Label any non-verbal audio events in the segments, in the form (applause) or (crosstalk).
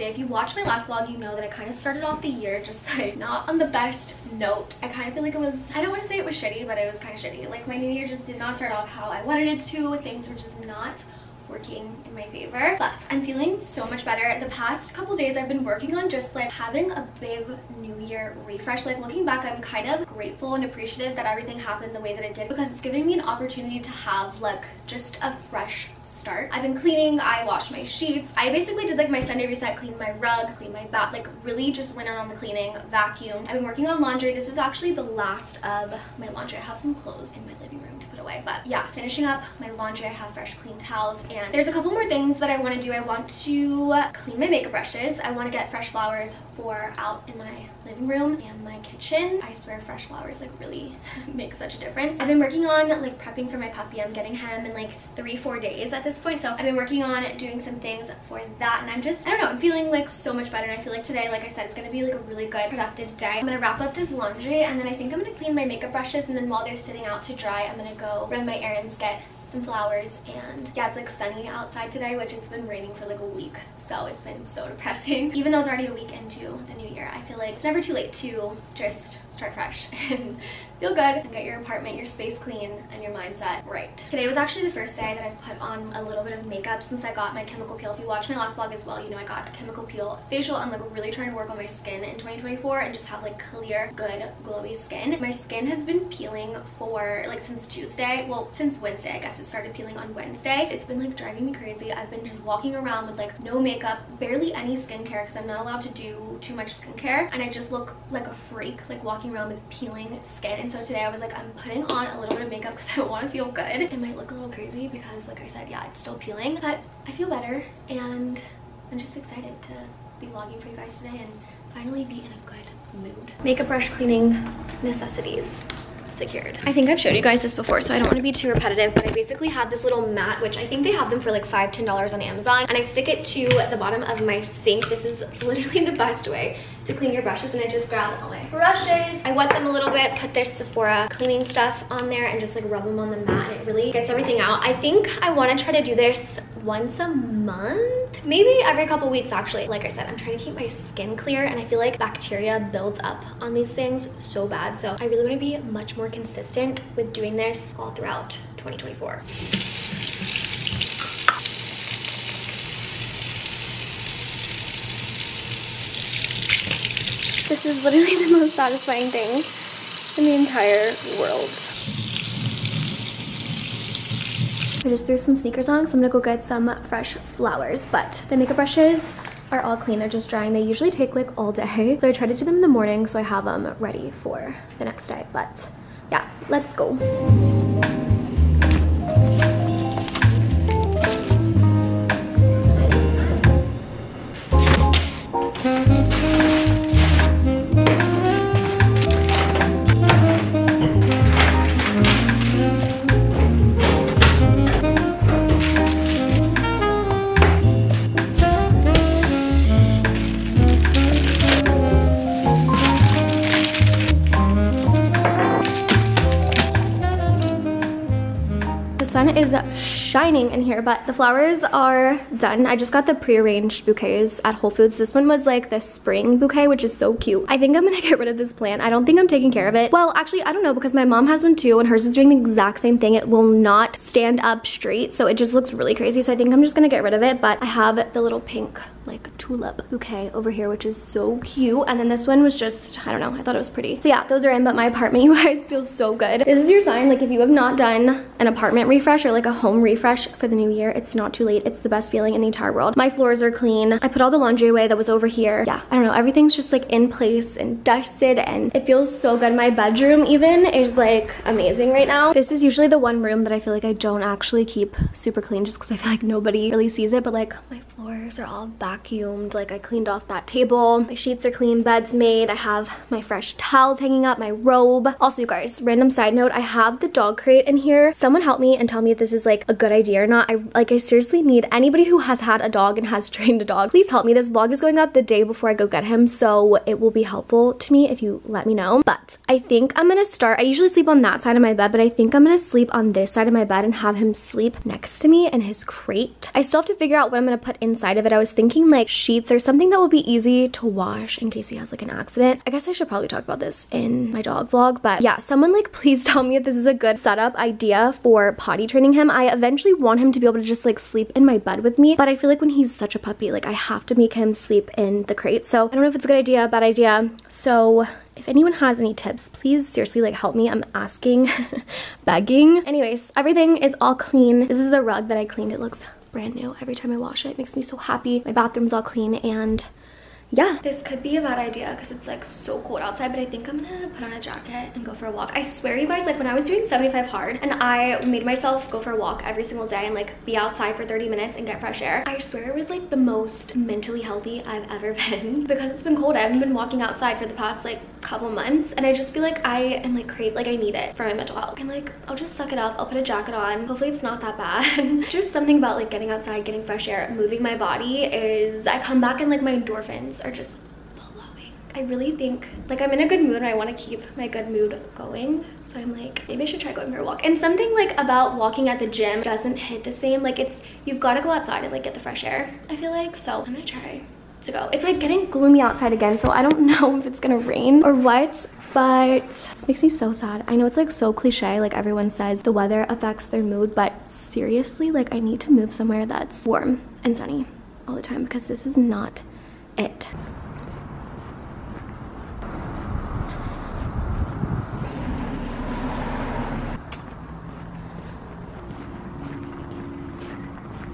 If you watched my last vlog, you know that I kind of started off the year just like not on the best note. I kind of feel like it was, I don't want to say it was shitty, but it was kind of shitty. Like my new year just did not start off how I wanted it to. Things were just not working in my favor but i'm feeling so much better the past couple days i've been working on just like having a big new year refresh like looking back i'm kind of grateful and appreciative that everything happened the way that it did because it's giving me an opportunity to have like just a fresh start. I've been cleaning, I washed my sheets. I basically did like my Sunday reset, cleaned my rug, cleaned my bath, like really just went on the cleaning, vacuumed. I've been working on laundry. This is actually the last of my laundry. I have some clothes in my living room away. But yeah, finishing up my laundry. I have fresh clean towels and there's a couple more things that I want to do. I want to clean my makeup brushes. I want to get fresh flowers for out in my living room and my kitchen. I swear fresh flowers like really (laughs) make such a difference. I've been working on like prepping for my puppy. I'm getting him in like three, four days at this point. So I've been working on doing some things for that and I'm just, I don't know, I'm feeling like so much better. And I feel like today, like I said, it's gonna be like a really good productive day. I'm gonna wrap up this laundry and then I think I'm gonna clean my makeup brushes and then while they're sitting out to dry, I'm gonna go run my errands, get some flowers and yeah it's like sunny outside today which it's been raining for like a week so it's been so depressing (laughs) even though it's already a week into the new year i feel like it's never too late to just start fresh (laughs) and feel good and get your apartment, your space clean, and your mindset right. Today was actually the first day that I've put on a little bit of makeup since I got my chemical peel. If you watch my last vlog as well, you know I got a chemical peel facial. I'm like really trying to work on my skin in 2024 and just have like clear, good, glowy skin. My skin has been peeling for like since Tuesday. Well, since Wednesday, I guess it started peeling on Wednesday. It's been like driving me crazy. I've been just walking around with like no makeup, barely any skincare because I'm not allowed to do too much skincare. And I just look like a freak, like walking walking around with peeling skin and so today I was like I'm putting on a little bit of makeup because (laughs) I want to feel good it might look a little crazy because like I said yeah it's still peeling but I feel better and I'm just excited to be vlogging for you guys today and finally be in a good mood makeup brush cleaning necessities secured. I think I've showed you guys this before, so I don't want to be too repetitive, but I basically had this little mat, which I think they have them for like five, ten dollars on Amazon, and I stick it to the bottom of my sink. This is literally the best way to clean your brushes, and I just grab all my brushes. I wet them a little bit, put their Sephora cleaning stuff on there, and just like rub them on the mat, and it really gets everything out. I think I want to try to do this once a month maybe every couple weeks actually like i said i'm trying to keep my skin clear and i feel like bacteria builds up on these things so bad so i really want to be much more consistent with doing this all throughout 2024 This is literally (laughs) the most satisfying thing in the entire world. I just threw some sneakers on, so I'm gonna go get some fresh flowers. But the makeup brushes are all clean, they're just drying. They usually take like all day. (laughs) So I try to do them in the morning so I have them ready for the next day. But yeah, let's go. Shining in here, but the flowers are done. I just got the pre-arranged bouquets at Whole Foods. This one was like the spring bouquet, which is so cute. I think I'm gonna (laughs) get rid of this plant. I don't think I'm taking care of it. Well, actually, I don't know because my mom has one too and hers is doing the exact same thing. It will not stand up straight, so it just looks really crazy. So I think I'm just gonna get rid of it, but I have the little pink like tulip bouquet over here, which is so cute. And then this one was just, I don't know, I thought it was pretty. So yeah, those are in, but my apartment, (laughs) you guys, feels so good. This is your sign, like if you have not done an apartment refresh, or like a home refresh for the new year, it's not too late. It's the best feeling in the entire world. My floors are clean. I put all the laundry away that was over here. Yeah, I don't know. Everything's just like in place and dusted and it feels so good. My bedroom even is like amazing right now. This is usually the one room that I feel like I don't actually keep super clean just because I feel like nobody really sees it. But like my floors are all vacuumed. Like I cleaned off that table. My sheets are clean, bed's made. I have my fresh towels hanging up, my robe. Also, you guys, random side note, I have the dog crate in here. Someone help me and tell me if this is like a good idea or not. I like I seriously need anybody who has had a dog and has (laughs) trained a dog. Please help me. This vlog is going up the day before I go get him, so it will be helpful to me if you let me know. But I think I'm gonna start. I usually sleep on that side of my bed, but I think I'm gonna sleep on this side of my bed and have him sleep next to me in his crate. I still have to figure out what I'm gonna put inside of it. I was thinking like sheets or something that will be easy to wash in case he has like an accident. I guess I should probably talk about this in my dog vlog, but yeah, someone like (laughs) please tell me if this is a good setup idea for potty training him. I eventually want him to be able to just like sleep in my bed with me, but I feel like when he's such a puppy, like I have to make him sleep in the crate. So I don't know if it's a good idea, bad idea. So if anyone has any tips, please seriously like help me. I'm asking, (laughs) begging. Anyways, everything is all clean. This is the rug that I cleaned. It looks brand new every time I wash it. It makes me so happy. My bathroom's all clean and yeah. This could be a bad idea because it's like so cold outside but i think i'm gonna put on a jacket and go for a walk. I swear you guys like when i was doing 75 hard and i made myself go for a walk every single day and like be outside for 30 minutes and get fresh air i swear it was like the most mentally healthy i've ever (laughs) been because it's been cold. I haven't been walking outside for the past like couple months and i just feel like i am like crave like i need it for my mental health. I'm like i'll just suck it up. I'll put a jacket on. Hopefully it's not that bad. (laughs) Just something about like getting outside getting fresh air moving my body is i come back and like my endorphins are just flowing. I really think like I'm in a good mood and I want to keep my good mood going. So I'm like, maybe I should try going for a walk. And something like about walking at the gym doesn't hit the same. Like it's, you've got to go outside and like get the fresh air, I feel like. So I'm gonna try to go. It's like getting gloomy outside again. So I don't (laughs) know if it's gonna rain or what but this makes me so sad. I know it's like so cliche, like everyone says the weather affects their mood, but seriously, like I need to move somewhere that's warm and sunny all the time because this is not it.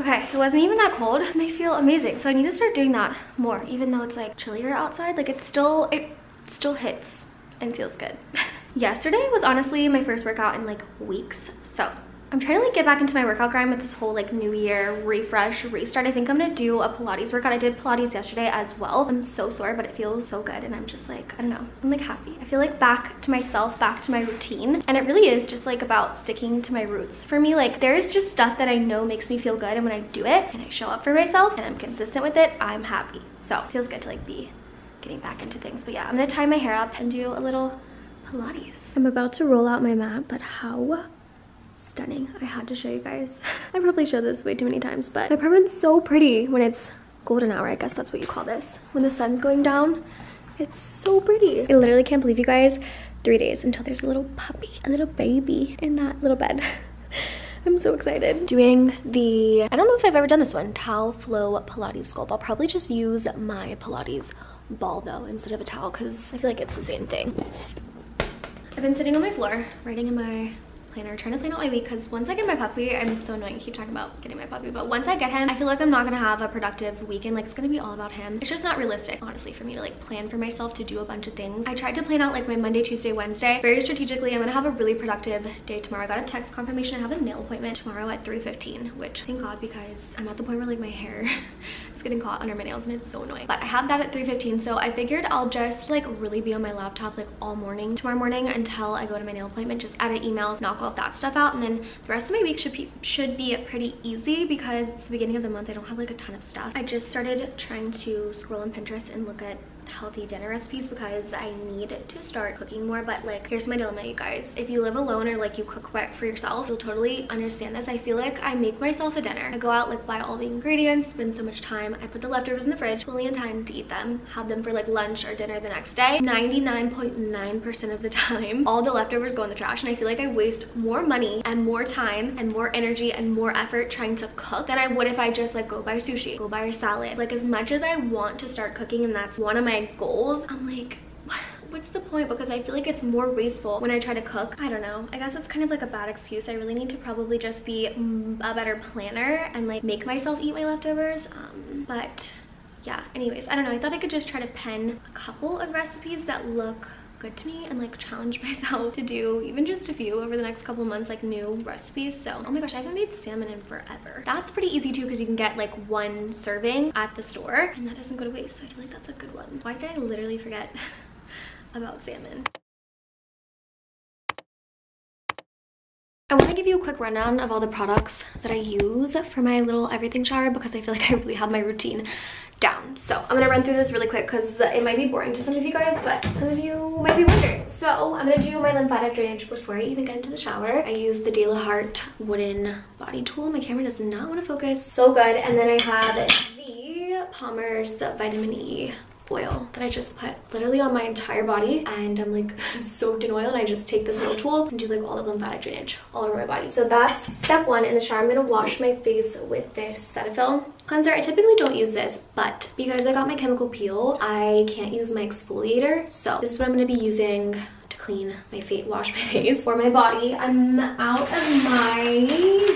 Okay, it wasn't even that cold and I feel amazing. So I need to start doing that more, even though it's like chillier outside. Like it still, it still hits and feels good. (laughs) Yesterday was honestly my first workout in like weeks. So I'm trying to like get back into my workout grind with this whole like new year refresh restart. I think I'm gonna do a Pilates workout. I did Pilates yesterday as well. I'm so sore, but it feels so good. And I'm just like, I don't know, I'm like happy. I feel like back to myself, back to my routine. And it really is just like about sticking to my roots. For me, like there's just stuff that I know makes me feel good. And when I do it and I show up for myself and I'm consistent with it, I'm happy. So it feels good to like be getting back into things. But yeah, I'm gonna tie my hair up and do a little Pilates. I'm about to roll out my mat, but how stunning. I had to show you guys. (laughs) I probably showed this way too many times, but my apartment's so pretty when it's golden hour. I guess that's what you call this. When the sun's going down, it's so pretty. I literally can't believe you guys, three days until there's a little puppy, a little baby in that little bed. (laughs) I'm so excited. Doing the, I don't know if I've ever done this one, Towel Flow Pilates Sculpt. I'll probably just use my Pilates ball though instead of a towel because I feel like it's the same thing. I've been sitting on my floor, writing in my planner trying to plan out my week because once I get my puppy, I'm so annoying. I keep talking about getting my puppy, but once I get him, I feel like I'm not gonna have a productive weekend. Like it's gonna be all about him. It's just not realistic, honestly, for me to like plan for myself to do a bunch of things. I tried to plan out like my Monday, Tuesday, Wednesday very strategically. I'm gonna have a really productive day tomorrow. I got a text confirmation. I have a nail appointment tomorrow at 3.15, which thank God because I'm at the point where like my hair (laughs) is getting caught under my nails and it's so annoying. But I have that at 3.15, so I figured I'll just like really be on my laptop like all morning tomorrow morning until I go to my nail appointment, just edit emails, knock that stuff out, and then the rest of my week should be should be pretty easy because it's the beginning of the month. I don't have like a ton of stuff. I just started trying to scroll on Pinterest and look at healthy dinner recipes because I need to start cooking more but like here's my dilemma you guys. If you live alone or like you cook for yourself you'll totally understand this. I feel like I make myself a dinner. I go out like buy all the ingredients spend so much time. I put the leftovers in the fridge only in time to eat them have them for like lunch or dinner the next day. 99.9 percent of the (laughs) time all the leftovers go in the trash and I feel like I waste more money and more time and more energy and more effort trying to cook than I would if I just like go buy sushi go buy a salad. Like as much as I want to start cooking and that's one of my my goals, I'm like, what's the point because I feel like it's more wasteful when I try to cook. I don't know. I guess it's kind of like a bad excuse. I really need to probably just be a better planner and like make myself eat my leftovers. Um, but yeah, anyways, I don't know. I thought I could just try to pen a couple of recipes that look good to me and like challenge (laughs) myself to do even just a few over the next couple months like new recipes. So oh my gosh i haven't made salmon in forever. That's pretty easy too because you can get like one serving at the store and that doesn't go to waste. So i feel like that's a good one. Why did i literally forget (laughs) about salmon I want to give you a quick rundown of all the products that I use for my little everything shower because I feel like (laughs) I really have my routine down. So I'm gonna run through this really quick because it might be boring to some of you guys, but some of you might be wondering. So I'm gonna do my lymphatic drainage before I even get into the shower. I use the De La Heart wooden body tool. My camera does not want to focus. So good. And then I have the Palmer's Vitamin E oil that I just put literally on my entire body and I'm like (laughs) soaked in oil and I just take this little tool and do like all the lymphatic drainage all over my body. So that's step one in the shower. I'm gonna wash my face with this Cetaphil cleanser. I typically don't use this, but because I got my chemical peel, I can't use my exfoliator. So this is what I'm gonna be using clean my face, wash my (laughs) face. For my body, I'm out of my,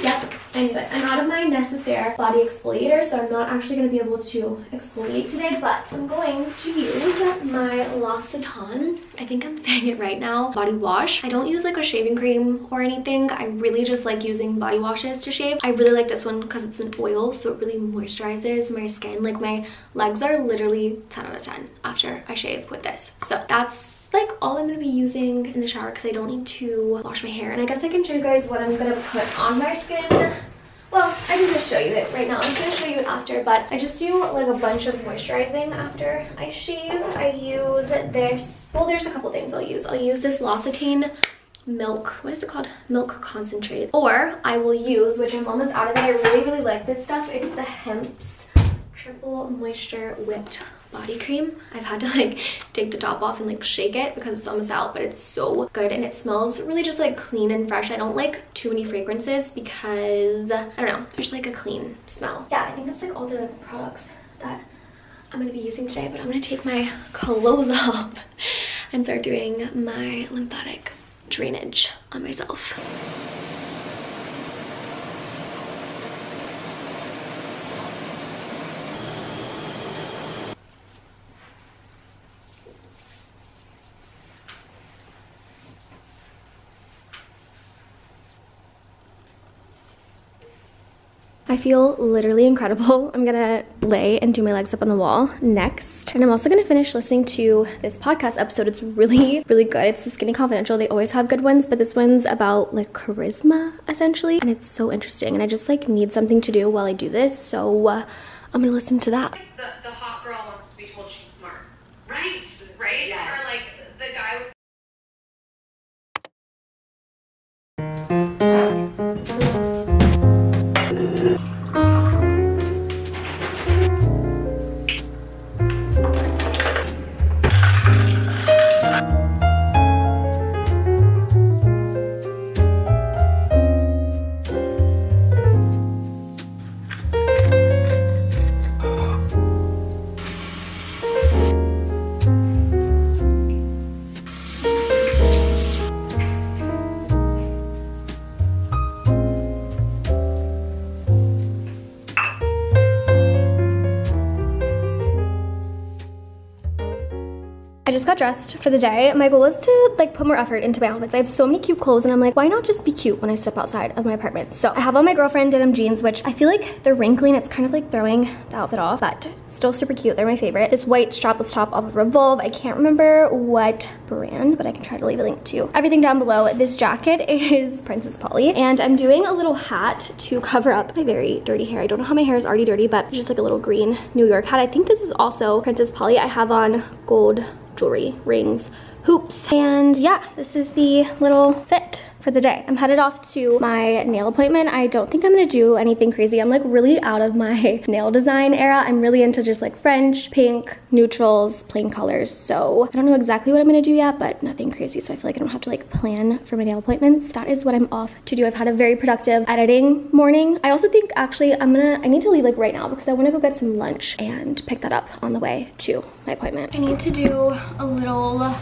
yep, I knew it. I'm out of my Necessaire body exfoliator, so I'm not actually going to be able to exfoliate today, but I'm going to use my L'Occitane, I think I'm saying it right now, body wash. I don't use like a shaving cream or anything. I really just like using body washes to shave. I really like this one because it's an oil, so it really moisturizes my skin. Like my legs are literally 10 out of 10 after I shave with this. So that's like all I'm to be using in the shower because I don't need to wash my hair. And I guess I can show you guys what I'm to put on my skin. Well, I can just show you it right now. I'm going to show you it after, but I just do like a bunch of moisturizing after I shave. I use this, well, there's a couple things I'll use. I'll use this L'Occitane milk, what is it called? Milk concentrate. Or I will use, which I'm almost out of it, I really, really like this stuff. It's the Hempz Triple Moisture Whipped body cream. I've had to like take the top off and like shake it because it's almost out, but it's so good and it smells really just like clean and fresh. I don't like too many fragrances because I don't know, there's like a clean smell. Yeah, I think that's like all the products that I'm gonna be using today, but I'm gonna take my clothes (laughs) off and start doing my lymphatic drainage on myself. I feel literally incredible. I'm gonna lay and do my legs up on the wall next. And I'm also gonna finish listening to this podcast episode. It's really, really good. It's the Skinny Confidential. They always have good ones, but this one's about like charisma essentially. And it's so interesting. And I just like need something to do while I do this. So uh, I'm gonna listen to that. The, the hot girl wants to be told she's smart. Right, right? Yes. Or like got dressed for the day. My goal is to like put more effort into my outfits. I have so many cute clothes and I'm like, why not just be cute when I step outside of my apartment? So I have on my girlfriend denim jeans, which I feel like they're wrinkling. It's kind of like throwing the outfit off, but still super cute. They're my favorite. This white strapless top off of Revolve. I can't remember what brand, but I can try to leave a link to everything down below. This jacket (laughs) is Princess Polly, and I'm doing a little hat to cover up my very dirty hair. I don't know how my hair is already dirty, but just like a little green New York hat. I think this is also Princess Polly. I have on gold jewelry, rings, hoops. And yeah, this is the little fit for the day. I'm headed off to my nail appointment. I don't think I'm gonna do anything crazy. I'm like really out of my (laughs) nail design era. I'm really into just like French, pink, neutrals, plain colors. So I don't know exactly what I'm gonna do yet, but nothing crazy. So I feel like I don't have to like plan for my nail appointments. That is what I'm off to do. I've had a very productive editing morning. I also think actually I'm gonna, I need to leave like right now because I wanna go get some lunch and pick that up on the way to my appointment. I need to do a little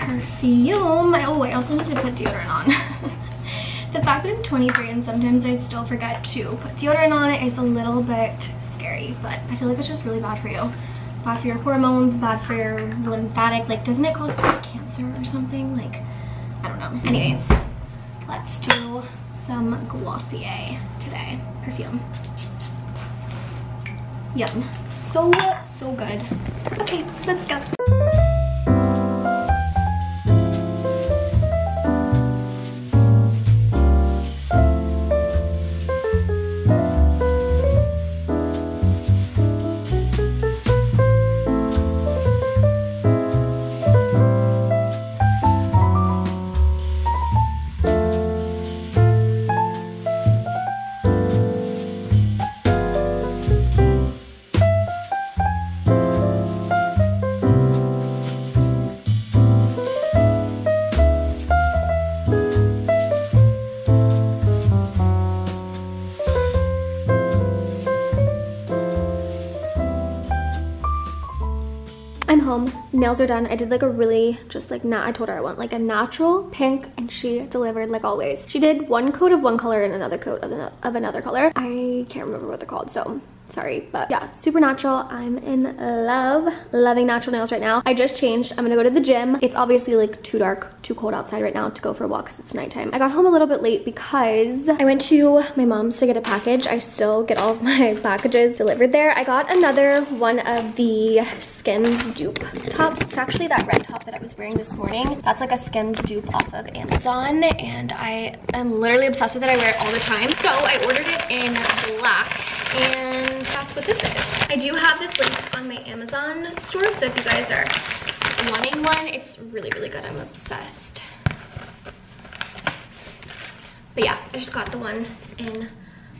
perfume. Oh, I also need to put deodorant on. (laughs) the fact that I'm 23 and sometimes I still forget to put deodorant on is a little bit scary, but I feel like it's just really bad for you. Bad for your hormones, bad for your lymphatic, like doesn't it cause like, cancer or something? Like, I don't know. Anyways, let's do some Glossier today, perfume. Yum, so, so good. Okay, let's go. Nails are done. I did like a really just like not I told her I want like a natural pink and she delivered like always. She did one coat of one color and another coat of, of another color. I can't remember what they're called. So sorry but yeah super natural. I'm in love loving natural nails right now. I just changed. I'm gonna go to the gym. It's obviously like too dark too cold outside right now to go for a walk because it's nighttime. I got home a little bit late because i went to my mom's to get a package. I still get all of my (laughs) packages delivered there. I got another one of the skims dupe tops. It's actually that red top that i was wearing this morning. That's like a skims dupe off of amazon and i am literally obsessed with it. I wear it all the time. So i ordered it in black and that's what this is. I do have this linked on my Amazon store, so if you guys are wanting one, it's really, really good. I'm obsessed. But yeah, I just got the one in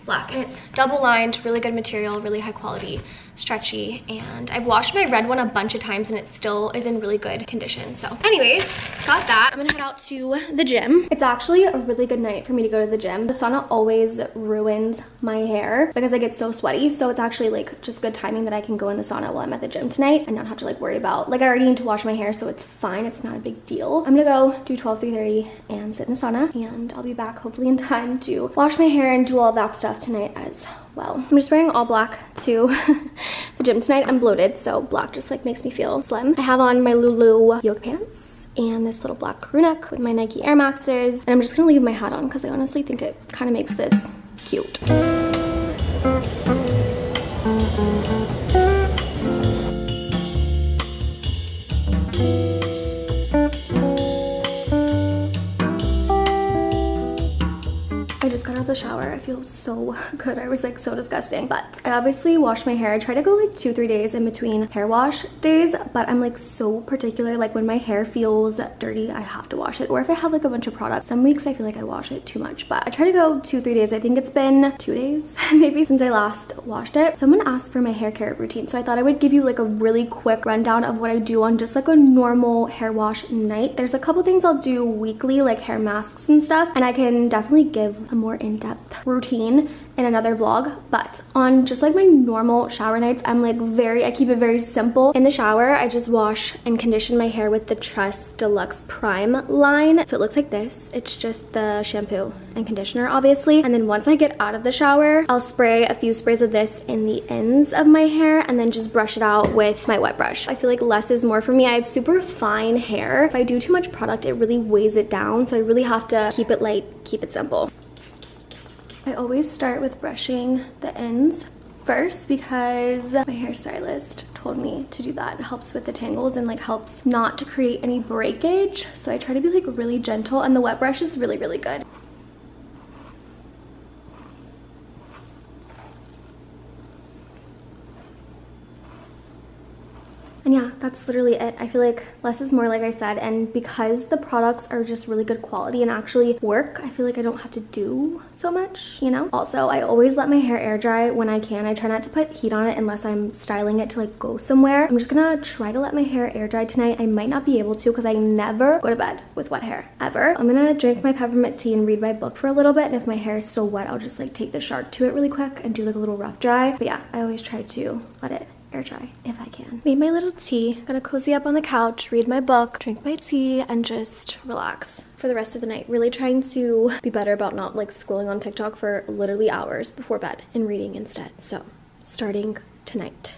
black and it's double lined, really good material, really high quality stretchy and I've washed my red one a bunch of times and it still is in really good condition. So anyways, got that. I'm gonna head out to the gym. It's actually a really good night for me to go to the gym. The sauna always ruins my hair because I get so sweaty. So it's actually like just good timing that I can go in the sauna while I'm at the gym tonight and not have to like worry about, like I already need to wash my hair so it's fine. It's not a big deal. I'm gonna go do 12, 3.30 and sit in the sauna and I'll be back hopefully in time to wash my hair and do all that stuff tonight as well. I'm just wearing all black to (laughs) the gym tonight. I'm bloated, so black just like makes me feel slim. I have on my Lulu yoga pants and this little black crew neck with my Nike Air Maxes. And I'm just gonna leave my hat on because I honestly think it kind of makes this cute. The shower. I feel so (laughs) good. I was like so disgusting. But I obviously washed my hair. I try to go like two, three days in between hair wash days, but I'm like so particular. Like when my hair feels dirty, I have to wash it. Or if I have like a bunch of products, some weeks I feel like I wash it too much. But I try to go two, three days. I think it's been two days (laughs) maybe since I last washed it. Someone asked for my hair care routine. So I thought I would give you like a really quick rundown of what I do on just like a normal hair wash night. There's a couple things I'll do weekly like hair masks and stuff. And I can definitely give a more in in-depth routine in another vlog but on just like my normal shower nights i'm like very i keep it very simple. In the shower i just wash and condition my hair with the Truss deluxe prime line. So it looks like this. It's just the shampoo and conditioner obviously. And then once i get out of the shower i'll spray a few sprays of this in the ends of my hair and then just brush it out with my wet brush. I feel like less is more for me. I have super fine hair. If i do too much product it really weighs it down. So i really have to keep it light keep it simple I always start with brushing the ends first because my hairstylist told me to do that. It helps with the tangles and like helps not to create any breakage. So I try to be like really gentle and the wet brush is really, really good. And yeah, that's literally it. I feel like less is more, like I said. And because the products are just really good quality and actually work, I feel like I don't have to do so much, you know? Also, I always let my hair air dry when I can. I try not to put heat on it unless I'm styling it to like go somewhere. I'm just gonna try to let my hair air dry tonight. I might not be able to because I never go to bed with wet hair, ever. I'm gonna drink my peppermint tea and read my book for a little bit. And if my hair is still wet, I'll just like take the shark to it really quick and do like a little rough dry. But yeah, I always try to let it air dry if I can. Made my little tea, gonna cozy up on the couch, read my book, drink my tea, and just relax for the rest of the night. Really trying to be better about not like scrolling on TikTok for literally hours before bed and reading instead. So starting tonight.